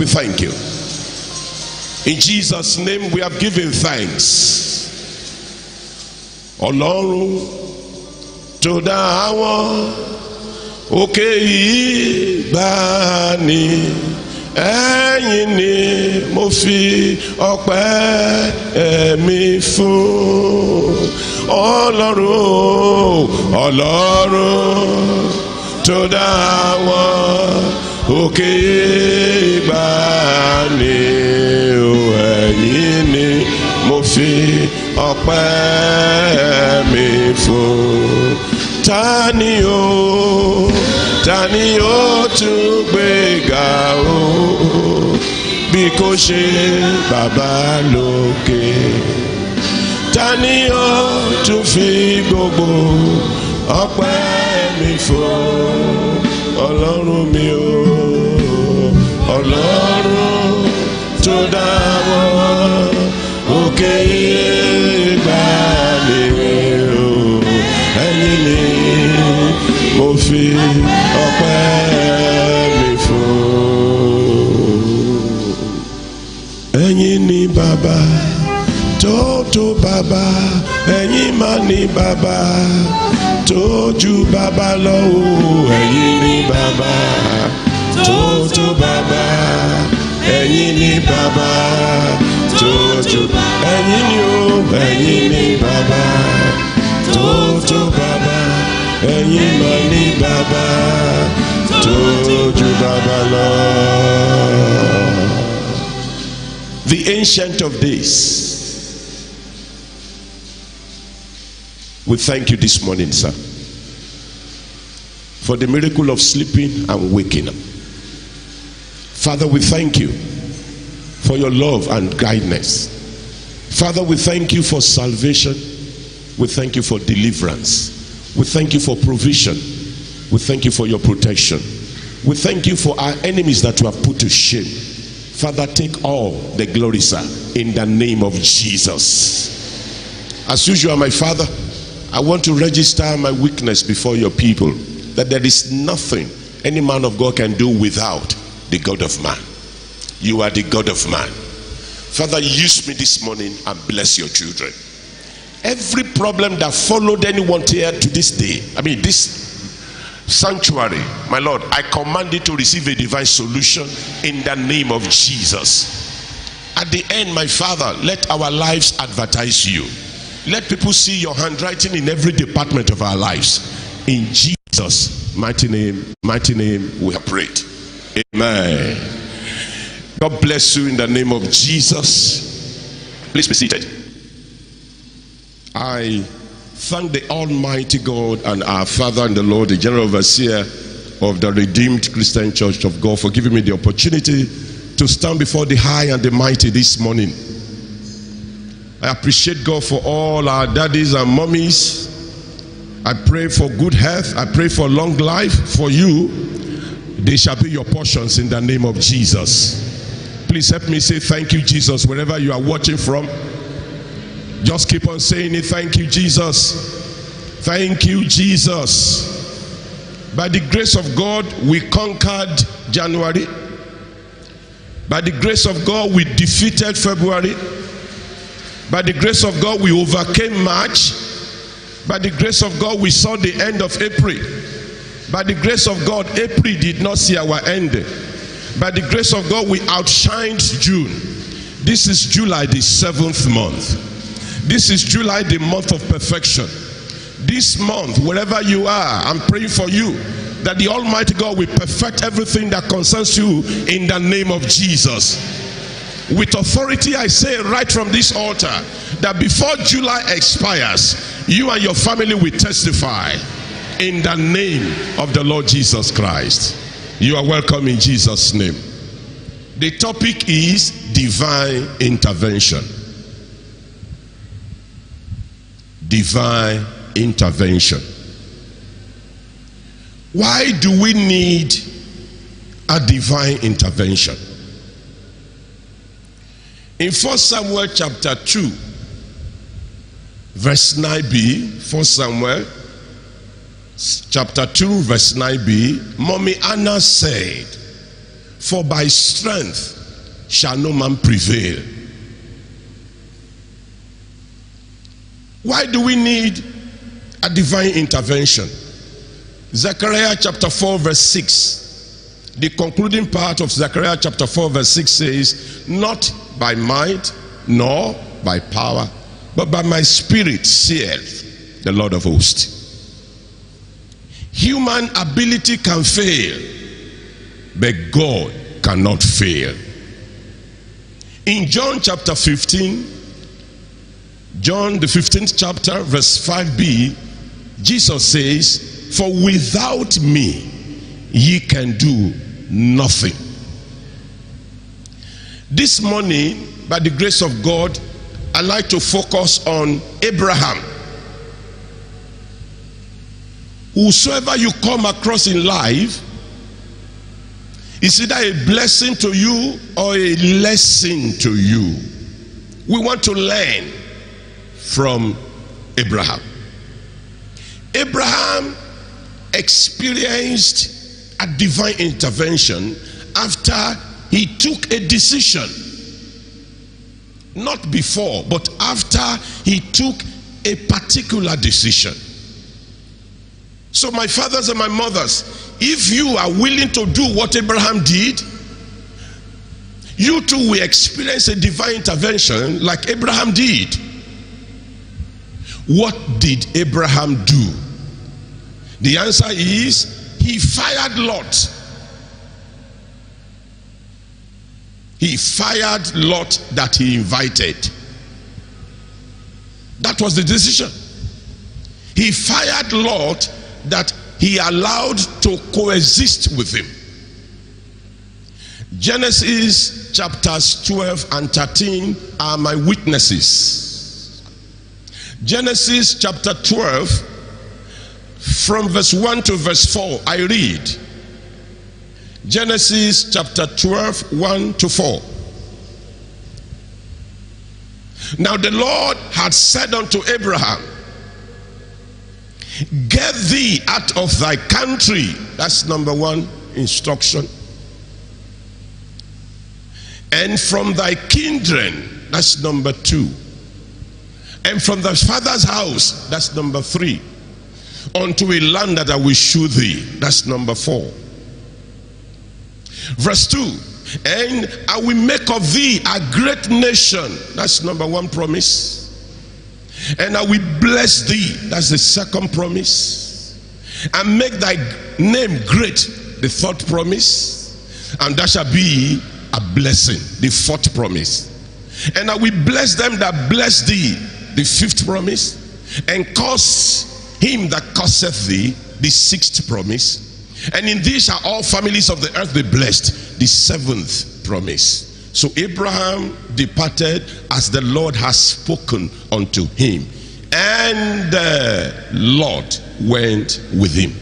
we thank you. In Jesus' name, we have given thanks. Ọlọ́run tó dá àwọn òkè yìí gbà ní ẹ̀yìn ni mo fi ọpẹ́ ẹ̀mí fún ọlọ́run ọlọ́run tó dá òkè yìí gbà ní ẹ̀yìn ni mo fi ọpẹ́ mi fún ta ni o ta ni o tún gbé ga o? Bí kò ṣe bàbá lókè. Ta ni o tún fi gbogbo ọpẹ́ mi fún ọlọ́run mi o tó dá wọn òkè ìgbà mi o ẹ̀yin ni mo fi ọpẹ́ mi fún. Ẹ̀yin ni bàbá tó tó bàbá ẹ̀yin máa ní bàbá. Tó ju lọ o ẹ̀yin ni bàbá. Tó ẹ̀yin ni bàbá tó tó o ẹ̀yin bàbá tó bàbá ẹ̀yin ní bàbá tó bàbá lọ. The ancient of days. We thank you this morning, sir, for the miracle of sleeping and waking up. Father, we thank you for your love and kindness. Father, we thank you for salvation. We thank you for deliverance. We thank you for provision. We thank you for your protection. We thank you for our enemies that you have put to shame. Father, take all the glory, sir, in the name of Jesus. As usual, my Father, I want to register my weakness before your people that there is nothing any man of God can do without the God of man. You are the God of man. Father, use me this morning and bless your children. Every problem that followed anyone here to this day, I mean, this sanctuary, my Lord, I command it to receive a divine solution in the name of Jesus. At the end, my Father, let our lives advertise you. Let people see your handwriting in every department of our lives. In Jesus' mighty name, mighty name, we have prayed. Amen. God bless you in the name of Jesus. Please be seated. I thank the Almighty God and our Father and the Lord, the General Overseer of the Redeemed Christian Church of God, for giving me the opportunity to stand before the high and the mighty this morning. I appreciate God for all our daddies and mummies. I pray for good health. I pray for long life for you. They shall be your portions in the name of Jesus. Please help me say thank you, Jesus, wherever you are watching from. Just keep on saying it. Thank you, Jesus. Thank you, Jesus. By the grace of God, we conquered January. By the grace of God, we defeated February. By the grace of God, we overcame March. By the grace of God, we saw the end of April. By the grace of God, April did not see our end. By the grace of God, we outshined June. This is July, the seventh month. This is July, the month of perfection. This month, wherever you are, I'm praying for you that the Almighty God will perfect everything that concerns you in the name of Jesus. With authority, I say right from this altar that before July expires, you and your family will testify in the name of the Lord Jesus Christ. You are welcome in Jesus' name. The topic is divine intervention. Divine intervention. Why do we need a divine intervention? In 1 Samuel chapter 2, verse 9b, 1 Samuel chapter 2, verse 9b, Mommy Anna said, For by strength shall no man prevail. Why do we need a divine intervention? Zechariah chapter 4, verse 6. The concluding part of Zechariah chapter 4, verse 6 says, Not by might nor by power, but by my spirit, saith the Lord of hosts. Human ability can fail, but God cannot fail. In John chapter 15, John the 15th chapter, verse 5b, Jesus says, For without me ye can do nothing. This morning, by the grace of God, I'd like to focus on Abraham. Whosoever you come across in life is either a blessing to you or a lesson to you. We want to learn from Abraham. Abraham experienced a divine intervention after he took a decision. Not before, but after he took a particular decision. So, my fathers and my mothers, if you are willing to do what Abraham did, you too will experience a divine intervention like Abraham did. What did Abraham do? The answer is he fired Lot. He fired Lot that he invited. That was the decision. He fired Lot that he allowed to coexist with him. Genesis chapters 12 and 13 are my witnesses. Genesis chapter 12, from verse 1 to verse 4, I read. Genesis chapter 12, 1 to 4. Now the Lord had said unto Abraham, Get thee out of thy country. That's number one instruction. And from thy kindred. That's number two. And from thy father's house. That's number three. Unto a land that I will shew thee. That's number four. Verse 2 And I will make of thee a great nation. That's number one promise. And I will bless thee. That's the second promise. And make thy name great. The third promise. And that shall be a blessing. The fourth promise. And I will bless them that bless thee. The fifth promise. And curse him that curseth thee. The sixth promise. And in these shall all families of the earth be blessed. The seventh promise. So Abraham departed as the Lord has spoken unto him. And the Lord went with him.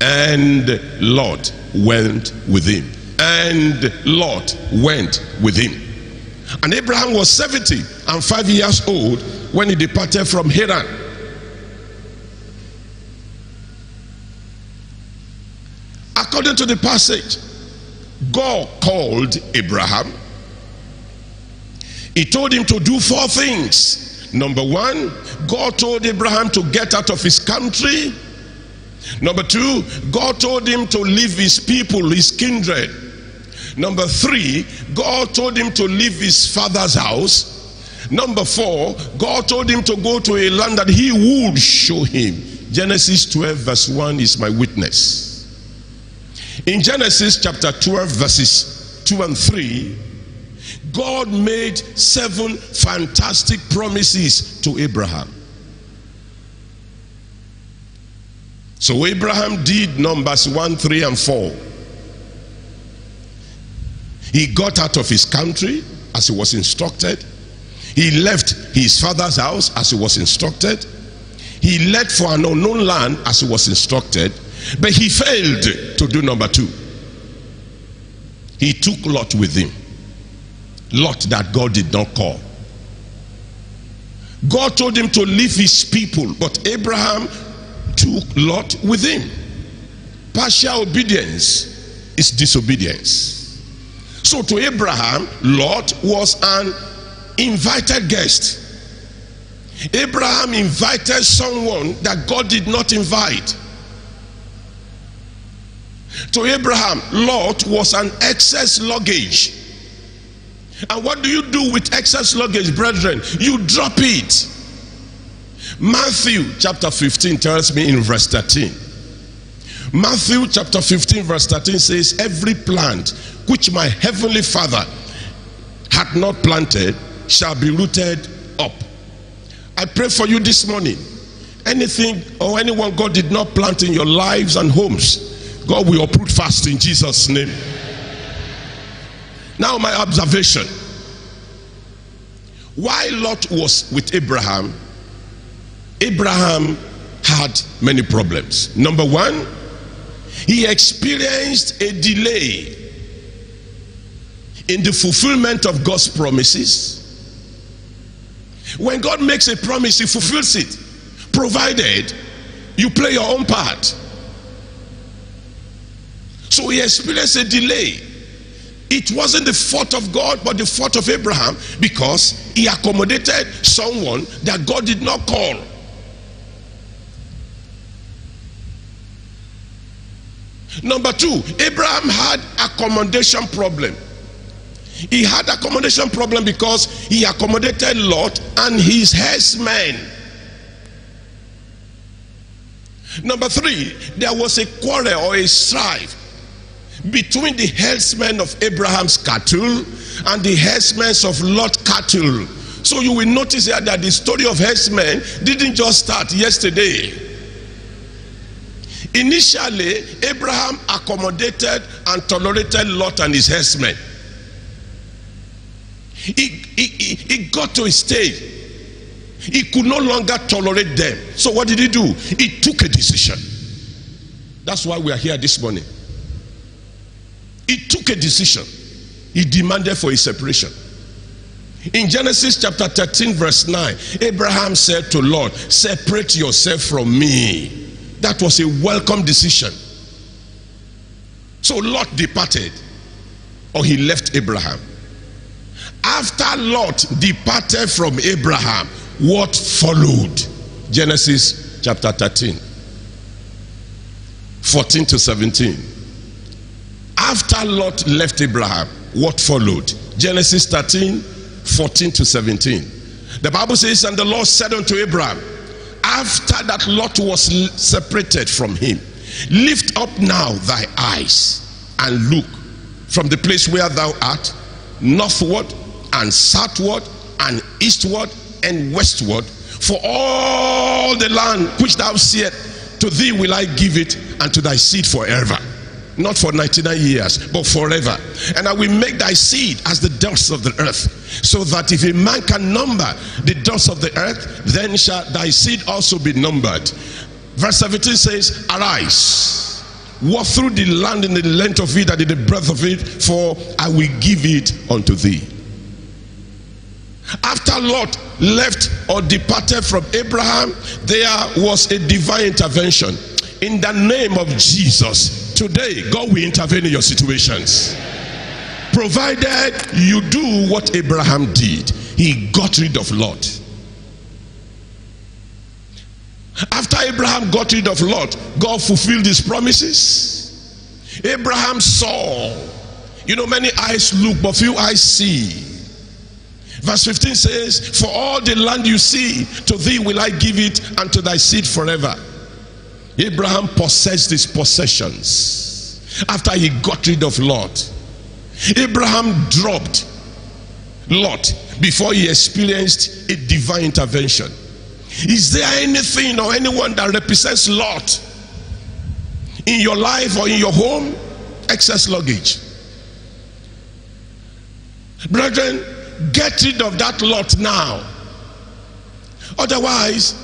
And Lot went with him. And Lot went with him. And Abraham was 70 and 5 years old when he departed from Haran. According to the passage, God called Abraham he told him to do four things. Number one, God told Abraham to get out of his country. Number two, God told him to leave his people, his kindred. Number three, God told him to leave his father's house. Number four, God told him to go to a land that he would show him. Genesis 12, verse 1 is my witness. In Genesis chapter 12, verses 2 and 3, God made seven fantastic promises to Abraham. So Abraham did numbers 1, 3, and 4. He got out of his country as he was instructed. He left his father's house as he was instructed. He left for an unknown land as he was instructed. But he failed to do number two. He took Lot with him. Lot that God did not call. God told him to leave his people, but Abraham took Lot with him. Partial obedience is disobedience. So to Abraham, Lot was an invited guest. Abraham invited someone that God did not invite. To Abraham, Lot was an excess luggage. And what do you do with excess luggage, brethren? You drop it. Matthew chapter 15 tells me in verse 13. Matthew chapter 15, verse 13 says, Every plant which my heavenly Father had not planted shall be rooted up. I pray for you this morning. Anything or anyone God did not plant in your lives and homes, God will uproot fast in Jesus' name. Now, my observation. Why Lot was with Abraham, Abraham had many problems. Number one, he experienced a delay in the fulfillment of God's promises. When God makes a promise, He fulfills it, provided you play your own part. So he experienced a delay. It wasn't the fault of God, but the fault of Abraham because he accommodated someone that God did not call. Number two, Abraham had accommodation problem. He had accommodation problem because he accommodated Lot and his herdsmen. Number three, there was a quarrel or a strife between the herdsmen of Abraham's cattle and the herdsmen of Lot's cattle. So you will notice here that the story of herdsmen didn't just start yesterday. Initially, Abraham accommodated and tolerated Lot and his herdsmen. He, he, he, he got to a stage. He could no longer tolerate them. So what did he do? He took a decision. That's why we are here this morning. He took a decision. He demanded for a separation. In Genesis chapter 13, verse 9, Abraham said to Lot, Separate yourself from me. That was a welcome decision. So Lot departed, or he left Abraham. After Lot departed from Abraham, what followed? Genesis chapter 13, 14 to 17. After Lot left Abraham, what followed? Genesis 13, 14 to 17. The Bible says, And the Lord said unto Abraham, after that Lot was separated from him, lift up now thy eyes and look from the place where thou art, northward and southward and eastward and westward, for all the land which thou seest, to thee will I give it, and to thy seed forever not for 99 years, but forever. And I will make thy seed as the dust of the earth, so that if a man can number the dust of the earth, then shall thy seed also be numbered. Verse 17 says, Arise, walk through the land in the length of it and in the breadth of it, for I will give it unto thee. After Lot left or departed from Abraham, there was a divine intervention. In the name of Jesus, Today, God will intervene in your situations. Provided you do what Abraham did, he got rid of Lot. After Abraham got rid of Lot, God fulfilled his promises. Abraham saw. You know, many eyes look, but few eyes see. Verse 15 says, For all the land you see, to thee will I give it, and to thy seed forever. Abraham possessed his possessions after he got rid of Lot. Abraham dropped Lot before he experienced a divine intervention. Is there anything or anyone that represents Lot in your life or in your home? Excess luggage. Brethren, get rid of that lot now. Otherwise,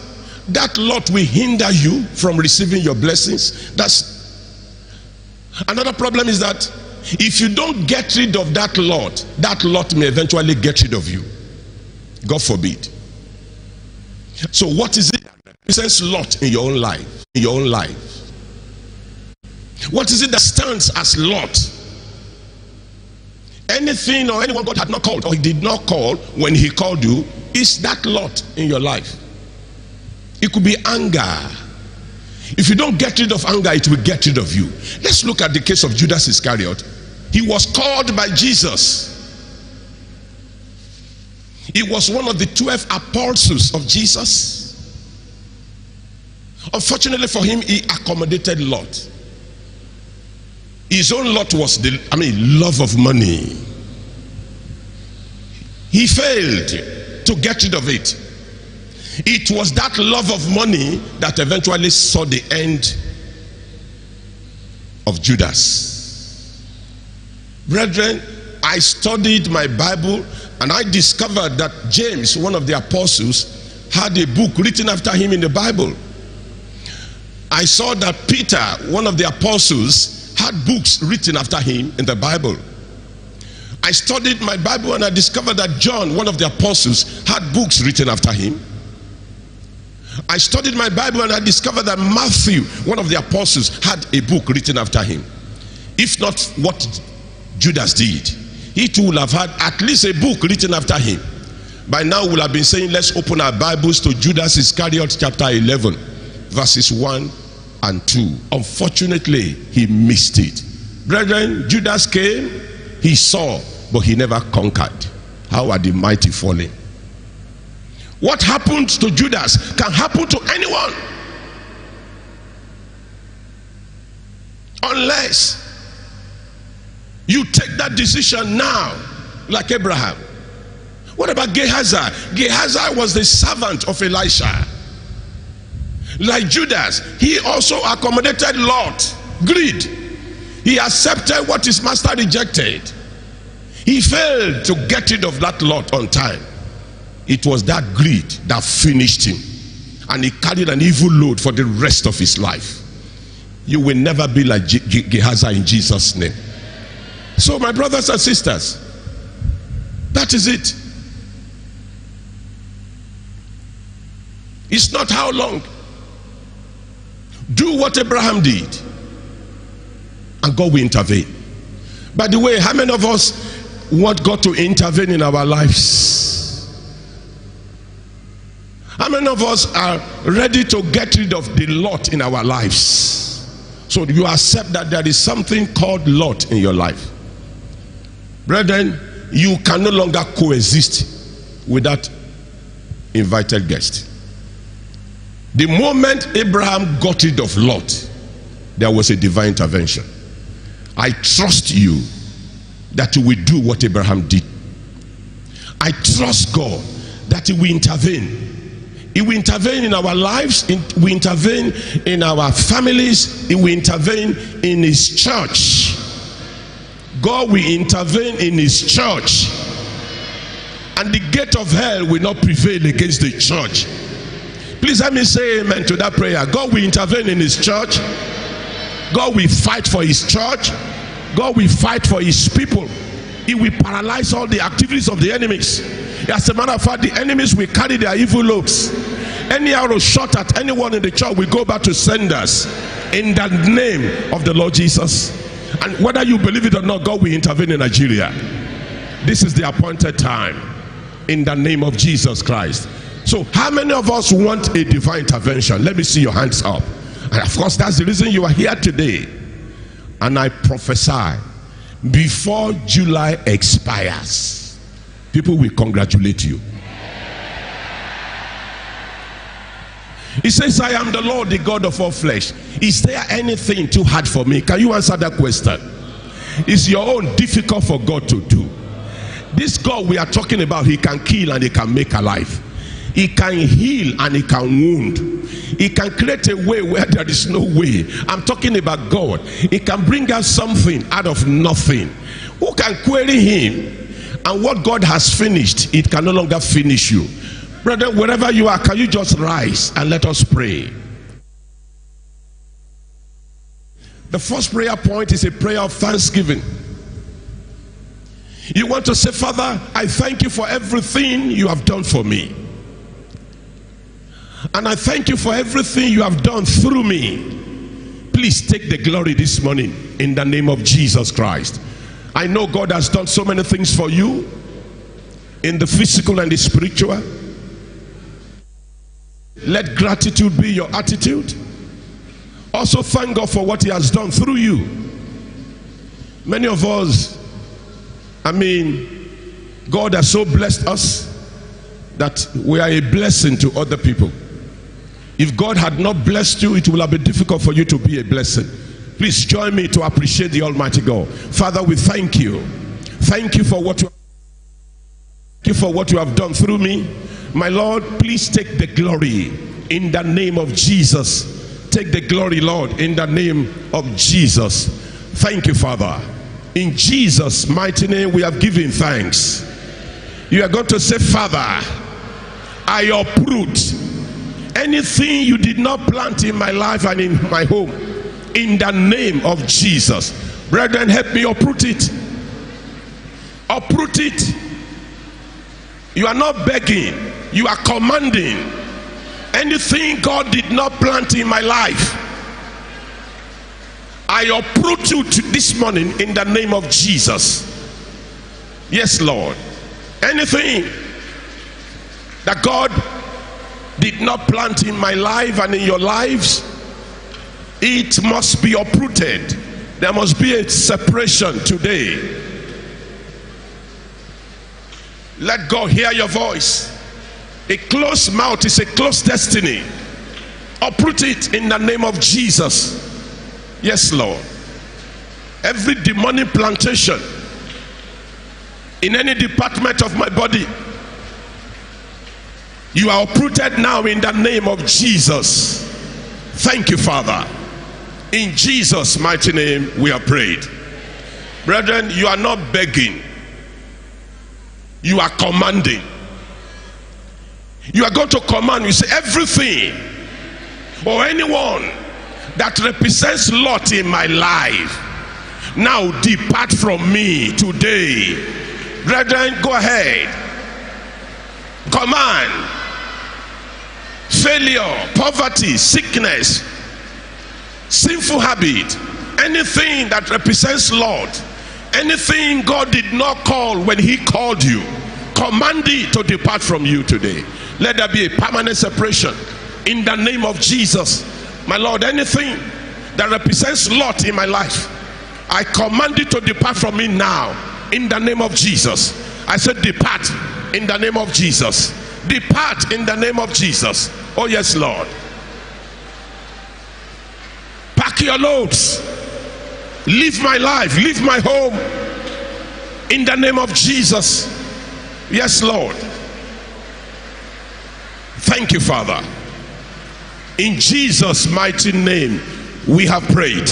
that lot will hinder you from receiving your blessings. That's another problem is that if you don't get rid of that lot, that lot may eventually get rid of you. God forbid. So, what is it that represents lot in your own life? In your own life. What is it that stands as lot? anything or anyone God had not called or he did not call when he called you is that lot in your life. It could be anger. If you don't get rid of anger, it will get rid of you. Let's look at the case of Judas Iscariot. He was called by Jesus. He was one of the 12 apostles of Jesus. Unfortunately for him, he accommodated Lot. His own lot was the, I mean, love of money. He failed to get rid of it. It was that love of money that eventually saw the end of Judas. Brethren, I studied my Bible and I discovered that James, one of the apostles, had a book written after him in the Bible. I saw that Peter, one of the apostles, had books written after him in the Bible. I studied my Bible and I discovered that John, one of the apostles, had books written after him. I studied my Bible and I discovered that Matthew, one of the apostles, had a book written after him. If not what Judas did, he too will have had at least a book written after him. By now, we'll have been saying, let's open our Bibles to Judas Iscariot chapter 11, verses 1 and 2. Unfortunately, he missed it. Brethren, Judas came, he saw, but he never conquered. How are the mighty falling? What happened to Judas can happen to anyone. Unless you take that decision now, like Abraham. What about Gehazi? Gehazi was the servant of Elisha. Like Judas, he also accommodated Lot, greed. He accepted what his master rejected. He failed to get rid of that lot on time. It was that greed that finished him. And he carried an evil load for the rest of his life. You will never be like Gehazi in Jesus' name. So, my brothers and sisters, that is it. It's not how long. Do what Abraham did, and God will intervene. By the way, how many of us want God to intervene in our lives? How many of us are ready to get rid of the lot in our lives? So you accept that there is something called lot in your life. Brethren, you can no longer coexist with that invited guest. The moment Abraham got rid of Lot, there was a divine intervention. I trust you that you will do what Abraham did. I trust God that He will intervene. He will intervene in our lives, He will intervene in our families, He will intervene in His church. God will intervene in His church. And the gate of hell will not prevail against the church. Please let me say amen to that prayer. God will intervene in His church. God will fight for His church. God will fight for His people. He will paralyze all the activities of the enemies. As a matter of fact, the enemies will carry their evil looks. Any arrow shot at anyone in the church will go back to senders in the name of the Lord Jesus. And whether you believe it or not, God will intervene in Nigeria. This is the appointed time in the name of Jesus Christ. So, how many of us want a divine intervention? Let me see your hands up. And of course, that's the reason you are here today. And I prophesy before July expires, people will congratulate you. He says, I am the Lord, the God of all flesh. Is there anything too hard for me? Can you answer that question? Is your own difficult for God to do? This God we are talking about, He can kill and He can make alive. He can heal and he can wound. He can create a way where there is no way. I'm talking about God. He can bring us something out of nothing. Who can query him? And what God has finished, it can no longer finish you. Brother, wherever you are, can you just rise and let us pray? The first prayer point is a prayer of thanksgiving. You want to say, Father, I thank you for everything you have done for me. And I thank you for everything you have done through me. Please take the glory this morning in the name of Jesus Christ. I know God has done so many things for you in the physical and the spiritual. Let gratitude be your attitude. Also, thank God for what He has done through you. Many of us, I mean, God has so blessed us that we are a blessing to other people. If God had not blessed you, it will have been difficult for you to be a blessing. Please join me to appreciate the Almighty God. Father, we thank you. Thank you for what you, you for what you have done through me. My Lord, please take the glory in the name of Jesus. Take the glory, Lord, in the name of Jesus. Thank you, Father. In Jesus' mighty name, we have given thanks. You are going to say, Father, I uproot anything you did not plant in my life and in my home in the name of Jesus. Brethren, help me uproot it. Uproot it. You are not begging, you are commanding. Anything God did not plant in my life, I uproot you this morning in the name of Jesus. Yes, Lord. Anything that God did not plant in my life and in your lives, it must be uprooted. There must be a separation today. Let God hear your voice. A closed mouth is a closed destiny. Uproot it in the name of Jesus. Yes, Lord. Every demonic plantation in any department of my body, you are uprooted now in the name of Jesus. Thank you, Father. In Jesus' mighty name, we are prayed. Brethren, you are not begging, you are commanding. You are going to command, you say, everything or anyone that represents Lot in my life now depart from me today. Brethren, go ahead. Command failure, poverty, sickness, sinful habit, anything that represents Lot, anything God did not call when He called you, command it to depart from you today. Let there be a permanent separation in the name of Jesus. My Lord, anything that represents Lot in my life, I command it to depart from me now in the name of Jesus. I said, Depart in the name of Jesus. Depart in the name of Jesus. Oh, yes, Lord. Pack your loads. Leave my life. Leave my home. In the name of Jesus. Yes, Lord. Thank you, Father. In Jesus' mighty name, we have prayed.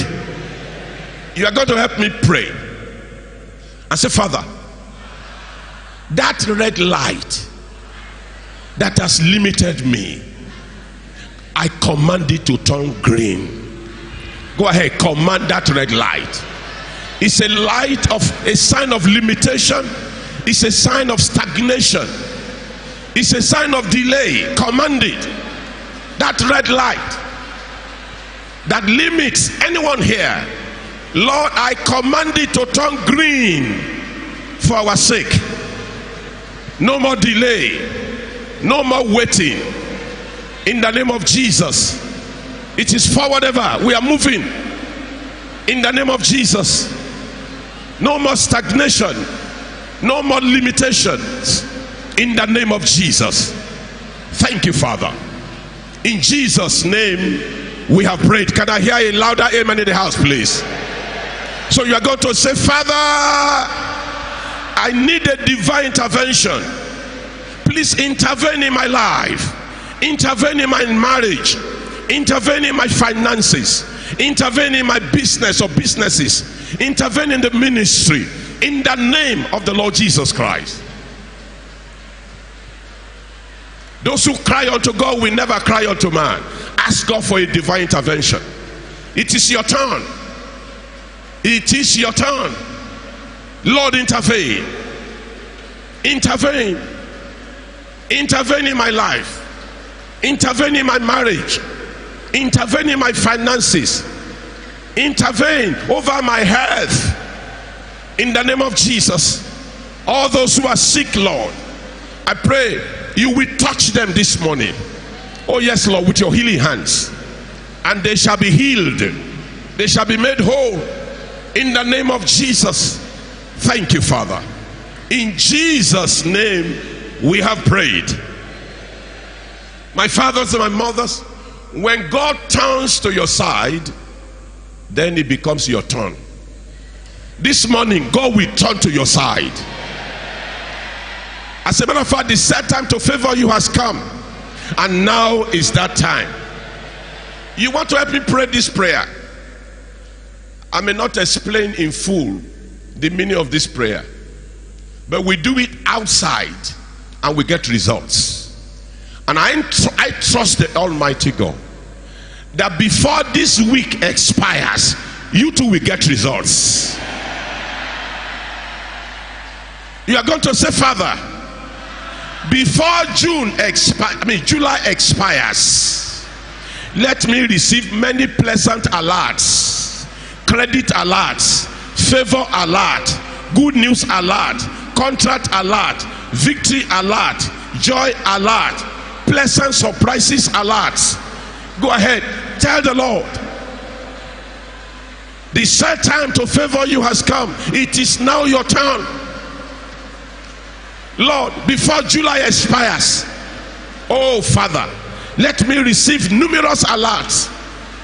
You are going to help me pray. And say, Father, that red light that has limited me, I command it to turn green. Go ahead, command that red light. It's a light of a sign of limitation, it's a sign of stagnation, it's a sign of delay. Command it. That red light that limits anyone here. Lord, I command it to turn green for our sake. No more delay, no more waiting. In the name of Jesus, it is forward ever. We are moving. In the name of Jesus, no more stagnation, no more limitations. In the name of Jesus, thank you, Father. In Jesus' name, we have prayed. Can I hear a louder amen in the house, please? So you are going to say, Father, I need a divine intervention. Please intervene in my life, intervene in my marriage, intervene in my finances, intervene in my business or businesses, intervene in the ministry in the name of the Lord Jesus Christ. Those who cry unto God will never cry unto man. Ask God for a divine intervention. It is your turn. It is your turn. Lord, intervene. Intervene. Intervene in my life. Intervene in my marriage. Intervene in my finances. Intervene over my health. In the name of Jesus, all those who are sick, Lord, I pray you will touch them this morning. Oh, yes, Lord, with your healing hands. And they shall be healed, they shall be made whole. In the name of Jesus. Thank you, Father. In Jesus' name, we have prayed. My fathers and my mothers, when God turns to your side, then it becomes your turn. This morning, God will turn to your side. As a matter of fact, the set time to favor you has come, and now is that time. You want to help me pray this prayer? I may not explain in full the meaning of this prayer, but we do it outside and we get results. And I, I trust the Almighty God that before this week expires, you too will get results. You are going to say, Father, before June expires, I mean July expires, let me receive many pleasant alerts, credit alerts, favor alert, good news alert, contract alert, victory alert, joy alert, pleasant surprises alerts. Go ahead, tell the Lord. The set time to favor you has come. It is now your turn. Lord, before July expires, oh Father, let me receive numerous alerts,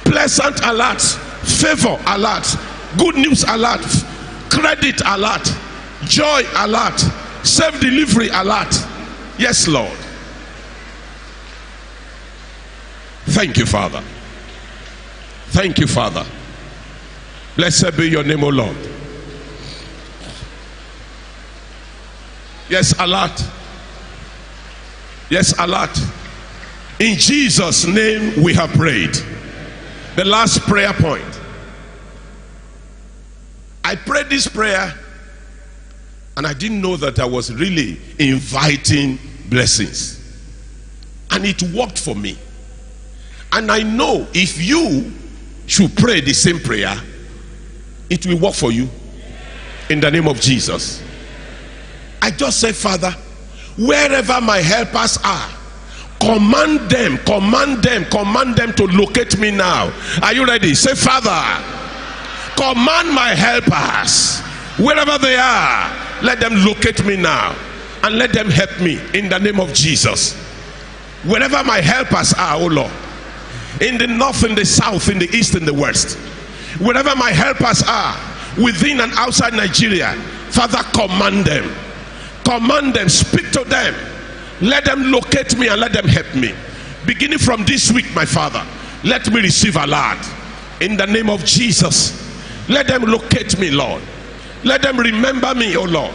pleasant alerts, favor alerts, good news alerts, credit alert, joy alert, self delivery alert. Yes, Lord. Thank you, Father. Thank you, Father. Blessed be your name, O Lord. Yes, alert. Yes, alert. In Jesus' name we have prayed. The last prayer point. I prayed this prayer and I didn't know that I was really inviting blessings. And it worked for me. And I know if you should pray the same prayer, it will work for you in the name of Jesus. I just say, Father, wherever my helpers are, command them, command them, command them to locate me now. Are you ready? Say, Father, command my helpers, wherever they are, let them locate me now and let them help me in the name of Jesus. Wherever my helpers are, oh Lord, in the north, in the south, in the east, in the west, wherever my helpers are, within and outside Nigeria, Father, command them. Command them, speak to them. Let them locate me and let them help me. Beginning from this week, my Father, let me receive a lot. In the name of Jesus, let them locate me, Lord. Let them remember me, oh Lord.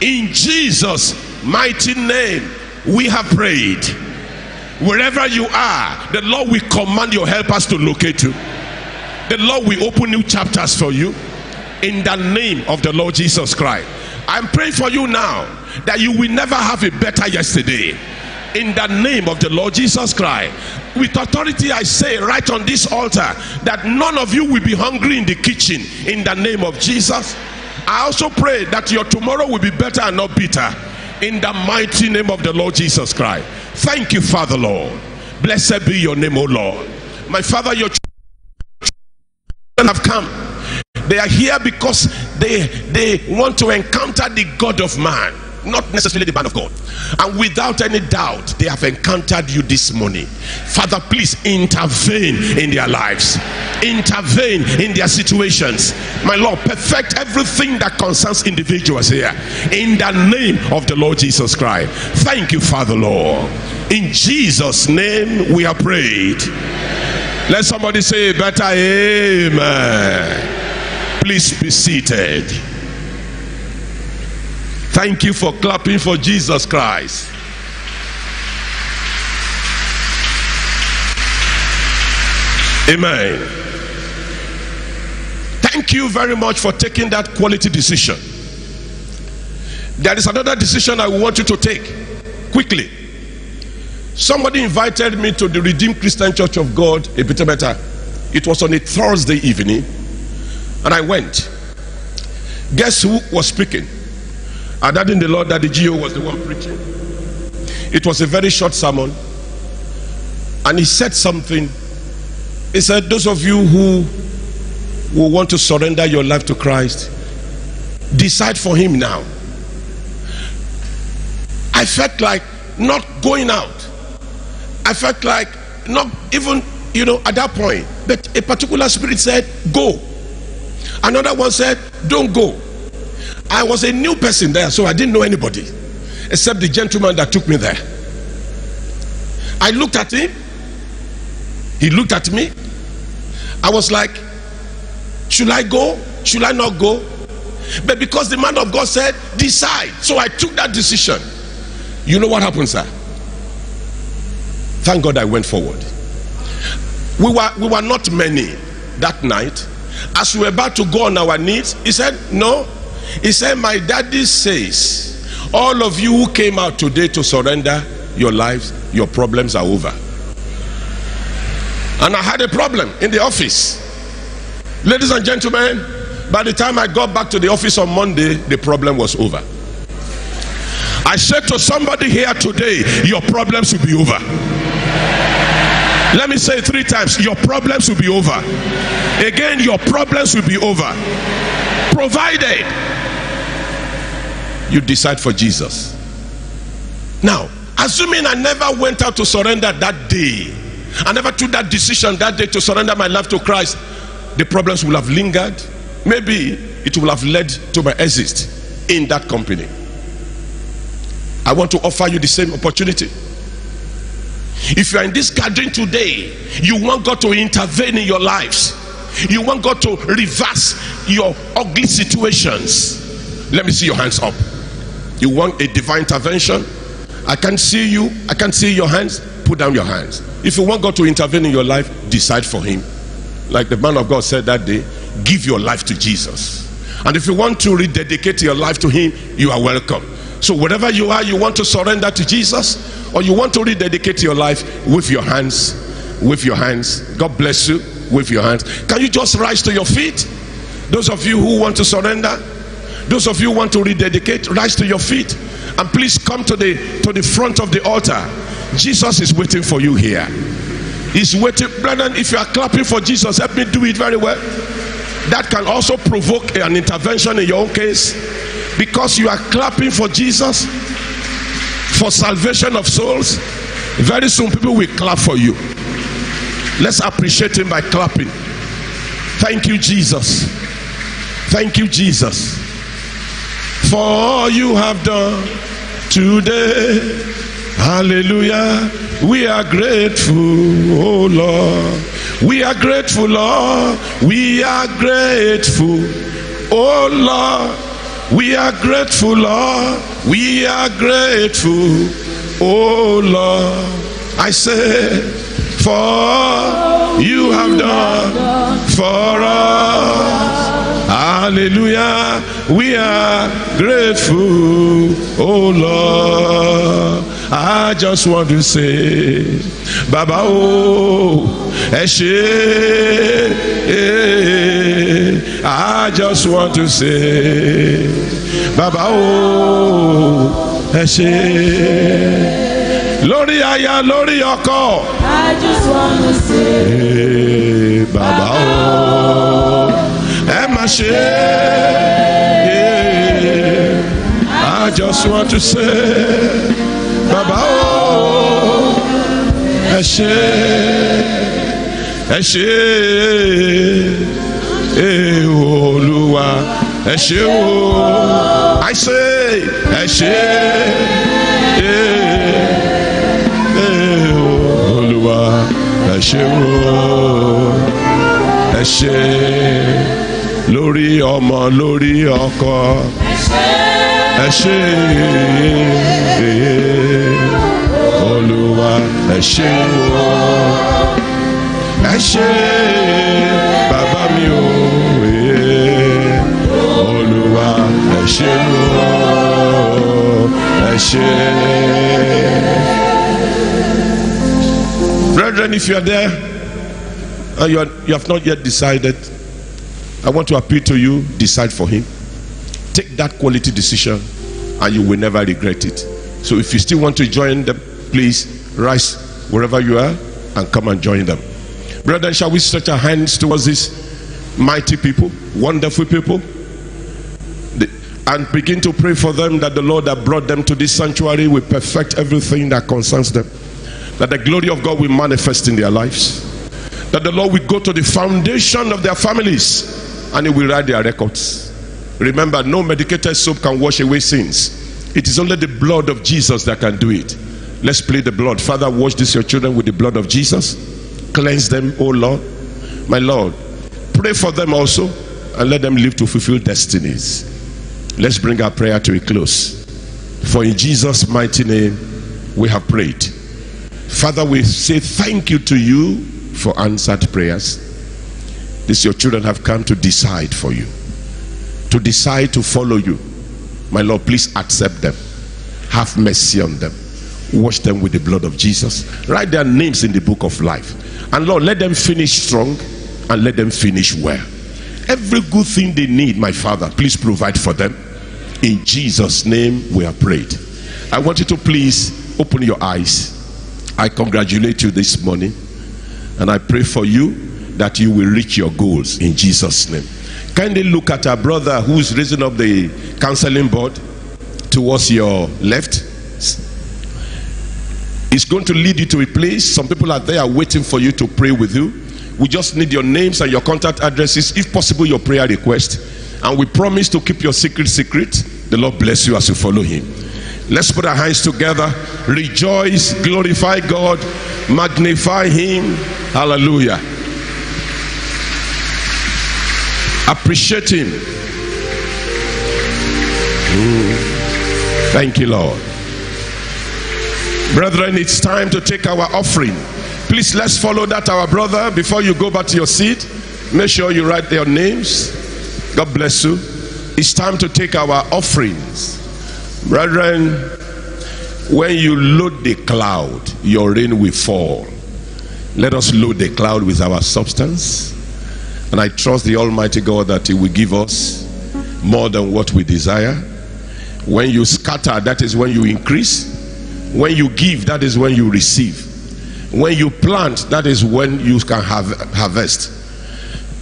In Jesus' mighty name, we have prayed. Wherever you are, the Lord will command your helpers to locate you. The Lord will open new chapters for you. In the name of the Lord Jesus Christ. I'm praying for you now that you will never have a better yesterday. In the name of the Lord Jesus Christ. With authority, I say right on this altar that none of you will be hungry in the kitchen. In the name of Jesus. I also pray that your tomorrow will be better and not bitter. In the mighty name of the Lord Jesus Christ. Thank you, Father Lord. Blessed be your name, O Lord. My Father, your children have come. They are here because they they want to encounter the God of man, not necessarily the man of God. And without any doubt, they have encountered you this morning. Father, please intervene in their lives, intervene in their situations. My Lord, perfect everything that concerns individuals here in the name of the Lord Jesus Christ. Thank you, Father, Lord. In Jesus' name, we are prayed. Let somebody say better, Amen. Please be seated. Thank you for clapping for Jesus Christ. Amen. Thank you very much for taking that quality decision. There is another decision I want you to take quickly. Somebody invited me to the Redeemed Christian Church of God, a bit better. It was on a Thursday evening, and I went. Guess who was speaking? Our dad in the Lord, that the G.O. was the one preaching. It was a very short sermon. And he said something. He said, Those of you who will want to surrender your life to Christ, decide for Him now. I felt like not going out. I felt like not even, you know, at that point. But a particular spirit said, Go. Another one said, Don't go. I was a new person there, so I didn't know anybody except the gentleman that took me there. I looked at him, he looked at me. I was like, Should I go? Should I not go? But because the man of God said, Decide. So I took that decision. You know what happened, sir? Thank God I went forward. We were, we were not many that night. As we were about to go on our knees, he said, No. He said, My daddy says, All of you who came out today to surrender your lives, your problems are over. And I had a problem in the office. Ladies and gentlemen, by the time I got back to the office on Monday, the problem was over. I said to somebody here today, your problems will be over. Let me say three times, your problems will be over. Again, your problems will be over. Provided you decide for Jesus. Now, assuming I never went out to surrender that day, I never took that decision that day to surrender my life to Christ, the problems will have lingered. Maybe it will have led to my exit in that company. I want to offer you the same opportunity. If you are in this gathering today, you want God to intervene in your lives. You want God to reverse your ugly situations. Let me see your hands up. You want a divine intervention? I can see you. I can see your hands. Put down your hands. If you want God to intervene in your life, decide for Him. Like the man of God said that day, give your life to Jesus. And if you want to rededicate your life to Him, you are welcome. So, wherever you are, you want to surrender to Jesus, or you want to rededicate your life with your hands, with your hands. God bless you with your hands. Can you just rise to your feet? Those of you who want to surrender, those of you want to rededicate, rise to your feet and please come to the to the front of the altar. Jesus is waiting for you here. He's waiting, brethren. If you are clapping for Jesus, help me do it very well. That can also provoke an intervention in your own case because you are clapping for Jesus for salvation of souls. Very soon, people will clap for you. Let's appreciate Him by clapping. Thank you, Jesus. Thank you, Jesus, for all you have done today. Hallelujah. We are grateful, oh Lord. We are grateful, Lord. We are grateful, oh Lord. We are grateful, Lord. We are grateful, oh Lord. I say, for all you have done for us. Hallelujah. We are grateful, oh Lord. I just want to say, Baba oh, ẹ ṣé. I just want to say, Baba oh, ẹ ṣé. Lórí aya, lórí ọkọ. I just wanna say, Eh, Baba oh, ẹ ṣe. eh. I just want to say, Baba oh, ẹ ṣé, ẹ ṣé, eh, Olúwa, ẹ ṣé o. I say, ẹ ṣé, eh, Olúwa, ẹ ṣé o. Ẹ ṣé lórí ọmọ lórí ọkọ. Ẹ ṣé olúwa ẹ ṣé o. Ẹ ṣé bàbá mi o. Olúwa ẹ ṣé o. Ẹ ṣé. Brethren, if you are there and you, are, you have not yet decided, I want to appeal to you decide for Him. Take that quality decision and you will never regret it. So if you still want to join them, please rise wherever you are and come and join them. Brethren, shall we stretch our hands towards these mighty people, wonderful people, and begin to pray for them that the Lord that brought them to this sanctuary will perfect everything that concerns them, that the glory of God will manifest in their lives, that the Lord will go to the foundation of their families and He will write their records. Remember, no medicated soap can wash away sins. It is only the blood of Jesus that can do it. Let's play the blood. Father, wash these your children with the blood of Jesus. Cleanse them, oh Lord. My Lord, pray for them also and let them live to fulfill destinies. Let's bring our prayer to a close. For in Jesus' mighty name we have prayed. Father, we say thank you to you for answered prayers. These your children have come to decide for you, to decide to follow you. My Lord, please accept them. Have mercy on them. Wash them with the blood of Jesus. Write their names in the book of life. And Lord, let them finish strong and let them finish well. Every good thing they need, my Father, please provide for them. In Jesus' name we are prayed. I want you to please open your eyes. I congratulate you this morning and I pray for you that you will reach your goals in Jesus' name. Kindly look at our brother who's raising up the counseling board towards your left. It's going to lead you to a place. Some people are there waiting for you to pray with you. We just need your names and your contact addresses, if possible, your prayer request. And we promise to keep your secret secret. The Lord bless you as you follow Him. Let's put our hands together, rejoice, glorify God, magnify Him. Hallelujah. Appreciate Him. Mm. Thank you, Lord. Brethren, it's time to take our offering. Please let's follow that, our brother. Before you go back to your seat, make sure you write their names. God bless you. It's time to take our offerings. Brethren, when you load the cloud, your rain will fall. Let us load the cloud with our substance. And I trust the Almighty God that He will give us more than what we desire. When you scatter, that is when you increase. When you give, that is when you receive. When you plant, that is when you can have harvest.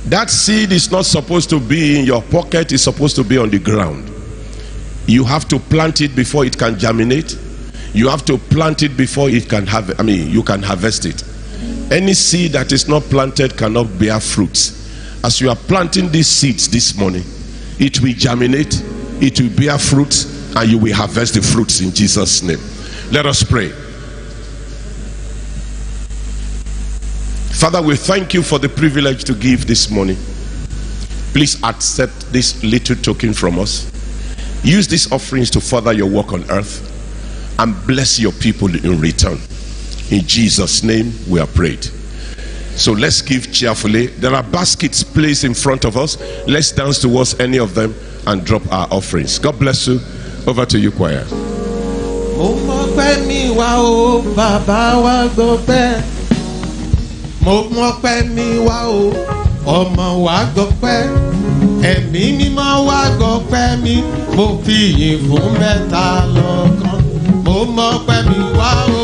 That seed is not supposed to be in your pocket, it's supposed to be on the ground. You have to plant it before it can germinate. You have to plant it before it can have I mean you can harvest it. Any seed that is not planted cannot bear fruits. As you are planting these seeds this morning, it will germinate, it will bear fruit, and you will harvest the fruits in Jesus' name. Let us pray. Father, we thank you for the privilege to give this morning. Please accept this little token from us. Use these offerings to further your work on earth and bless your people in return. In Jesus' name, we are prayed. So let's give cheerfully. There are baskets placed in front of us. Let's dance towards any of them and drop our offerings. God bless you. Over to you, choir. mo mọpẹ́ mi wá o bàbá wa gbọpẹ́ mo mọpẹ́ wá o mi mo fi yìn fún mẹ́ta mo mọpẹ́ mi wá o.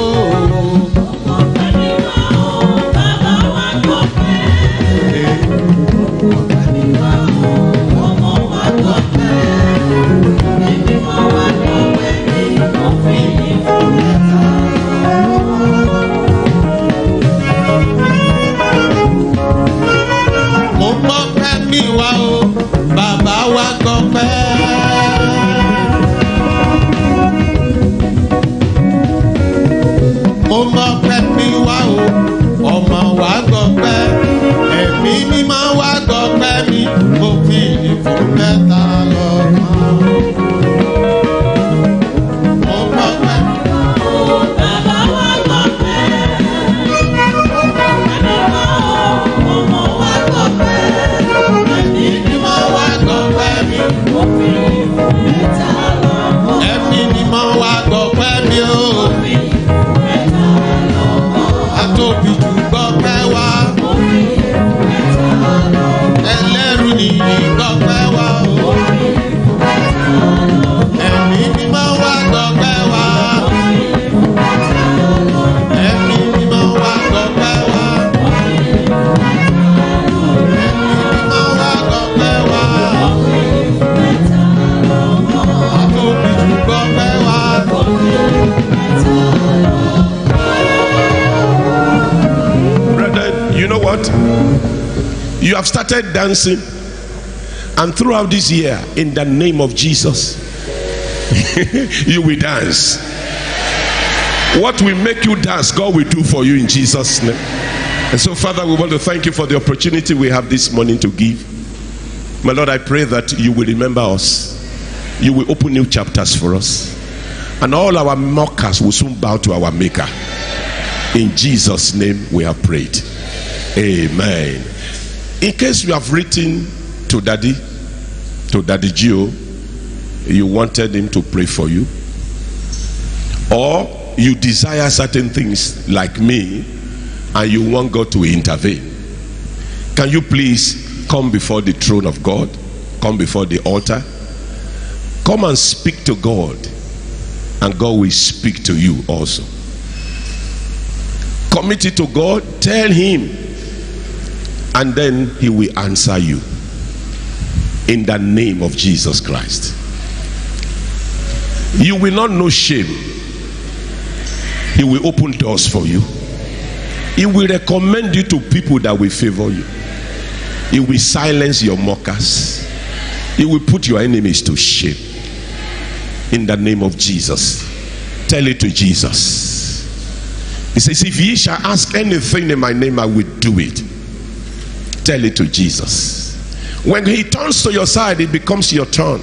dancing, and throughout this year, in the name of Jesus, you will dance. What will make you dance, God will do for you in Jesus' name. And so, Father, we want to thank you for the opportunity we have this morning to give. My Lord, I pray that you will remember us. You will open new chapters for us. And all our mockers will soon bow to our Maker. In Jesus' name we have prayed. Amen. In case you have written to Daddy, to Daddy G.O, you wanted him to pray for you, or you desire certain things like me, and you want God to intervene, can you please come before the throne of God? Come before the altar. Come and speak to God, and God will speak to you also. Commit it to God, tell Him, and then He will answer you. In the name of Jesus Christ. You will not know shame. He will open doors for you. He will recommend you to people that will favor you. He will silence your mockers. He will put your enemies to shame. In the name of Jesus. Tell it to Jesus. He says, If ye shall ask anything in my name, I will do it. Tell it to Jesus. When he turns to your side, it becomes your turn.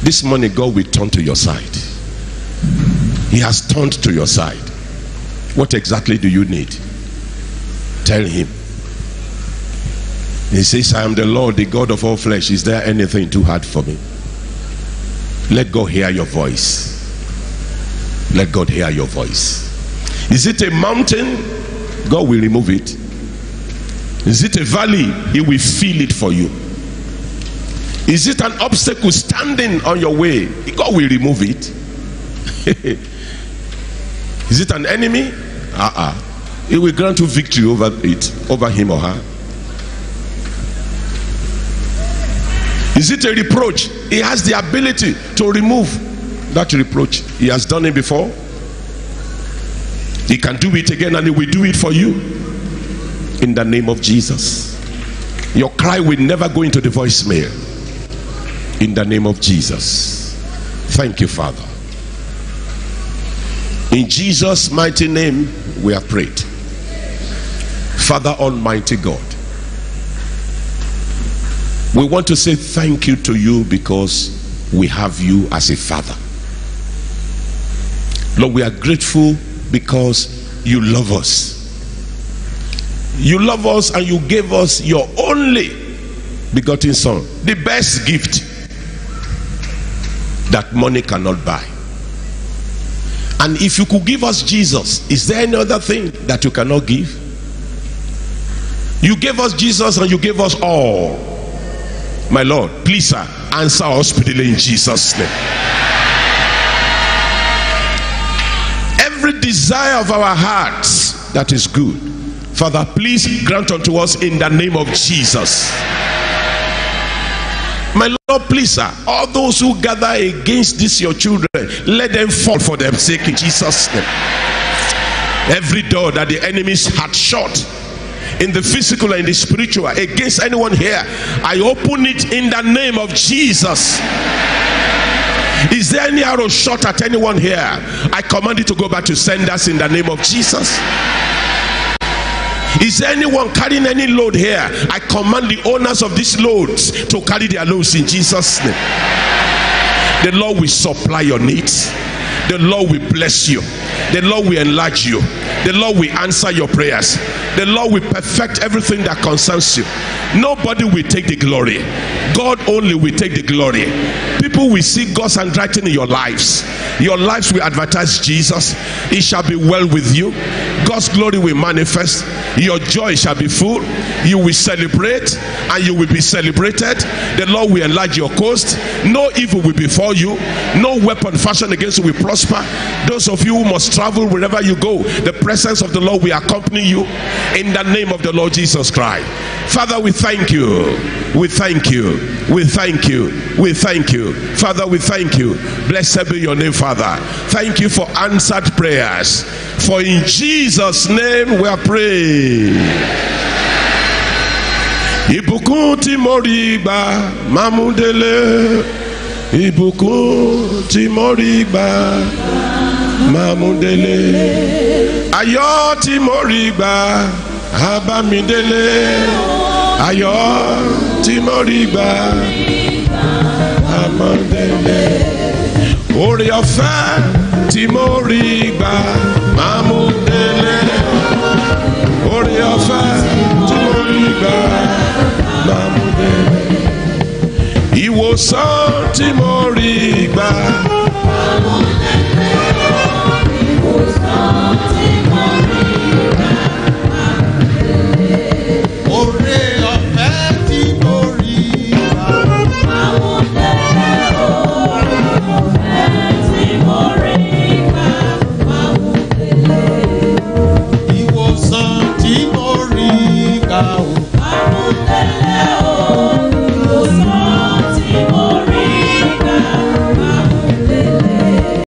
This morning, God will turn to your side. He has turned to your side. What exactly do you need? Tell him. He says, I am the Lord, the God of all flesh. Is there anything too hard for me? Let God hear your voice. Let God hear your voice. Is it a mountain? God will remove it. Is it a valley? He will fill it for you. Is it an obstacle standing on your way? God will remove it. Is it an enemy? Uh-uh. He will grant you victory over it, over him or her. Is it a reproach? He has the ability to remove that reproach. He has done it before. He can do it again and he will do it for you. In the name of Jesus. Your cry will never go into the voicemail. In the name of Jesus. Thank you, Father. In Jesus' mighty name, we have prayed. Father Almighty God, we want to say thank you to you because we have you as a father. Lord, we are grateful because you love us. You love us and you gave us your only begotten son, the best gift that money cannot buy. And if you could give us Jesus, is there any other thing that you cannot give? You gave us Jesus and you gave us all. My Lord, please, sir, answer us speedily in Jesus' name. Every desire of our hearts that is good, Father, please grant unto us in the name of Jesus. My Lord, please, sir, all those who gather against this, your children, let them fall for their sake in Jesus' name. Every door that the enemies had shut in the physical and the spiritual against anyone here, I open it in the name of Jesus. Is there any arrow shot at anyone here? I command you to go back to senders in the name of Jesus. Is anyone carrying any load here? I command the owners of these loads to carry their loads in Jesus' name. The Lord will supply your needs. The Lord will bless you. The Lord will enlarge you. The Lord will answer your prayers. The Lord will perfect everything that concerns you. Nobody will take the glory. God only will take the glory. People will see God's handwriting in your lives. Your lives will advertise Jesus. It shall be well with you. God's glory will manifest. Your joy shall be full. You will celebrate and you will be celebrated. The Lord will enlarge your coast. No evil will befall you. No weapon fashioned against you will prosper. Those of you who must travel wherever you go, the presence of the Lord will accompany you in the name of the Lord Jesus Christ. Father, we thank you. We thank you. We thank you. We thank you. Father, we thank you. Blessed be your name, Father. Thank you for answered prayers. For in Jesus' name we are praying. Ìbùkún tí mo rí gbà máa mú délé. Ìbùkún tí mo rí gbà máa mú délé. Ayọ̀ tí mo rí gbà á bá mi délé. Ayọ̀ tí mo rí gbà á bá délé. Orí ọ̀fẹ́ tí mo rí gbà Mamudele orí ọ̀fẹ́ Mamudele ìwòsàn tí mo rí gbà Mamudele.